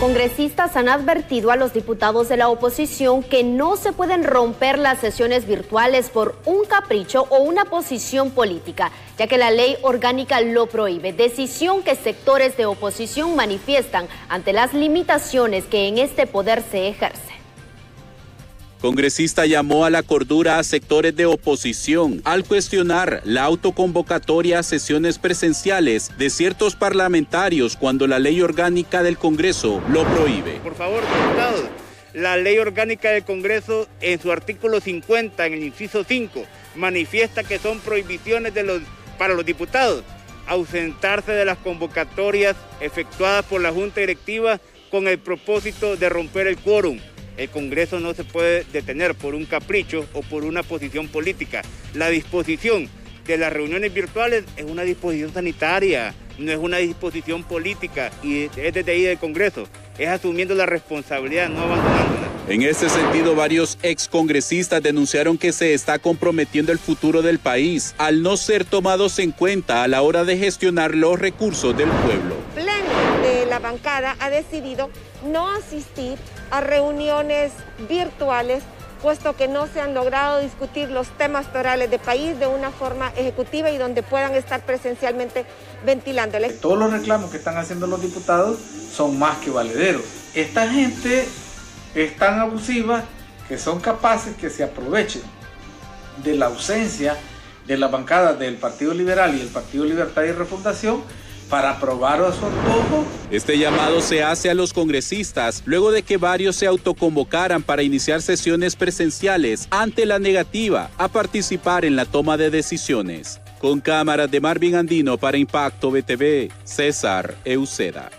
Congresistas han advertido a los diputados de la oposición que no se pueden romper las sesiones virtuales por un capricho o una posición política, ya que la ley orgánica lo prohíbe, decisión que sectores de oposición manifiestan ante las limitaciones que en este poder se ejerce. Congresista llamó a la cordura a sectores de oposición al cuestionar la autoconvocatoria a sesiones presenciales de ciertos parlamentarios cuando la ley orgánica del Congreso lo prohíbe. Por favor, diputados, la ley orgánica del Congreso en su artículo 50, en el inciso 5, manifiesta que son prohibiciones para los diputados ausentarse de las convocatorias efectuadas por la Junta Directiva con el propósito de romper el quórum el Congreso no se puede detener por un capricho o por una posición política. La disposición de las reuniones virtuales es una disposición sanitaria, no es una disposición política y es desde ahí del Congreso. Es asumiendo la responsabilidad, no abandonándola. En este sentido, varios excongresistas denunciaron que se está comprometiendo el futuro del país al no ser tomados en cuenta a la hora de gestionar los recursos del pueblo. Bancada ha decidido no asistir a reuniones virtuales, puesto que no se han logrado discutir los temas torales de país de una forma ejecutiva y donde puedan estar presencialmente ventilándoles. Todos los reclamos que están haciendo los diputados son más que valederos. Esta gente es tan abusiva que son capaces que se aprovechen de la ausencia de la bancada del Partido Liberal y el Partido Libertad y Refundación para aprobar a su. Este llamado se hace a los congresistas luego de que varios se autoconvocaran para iniciar sesiones presenciales ante la negativa a participar en la toma de decisiones. Con cámaras de Marvin Andino para Impacto BTV, César Euceda.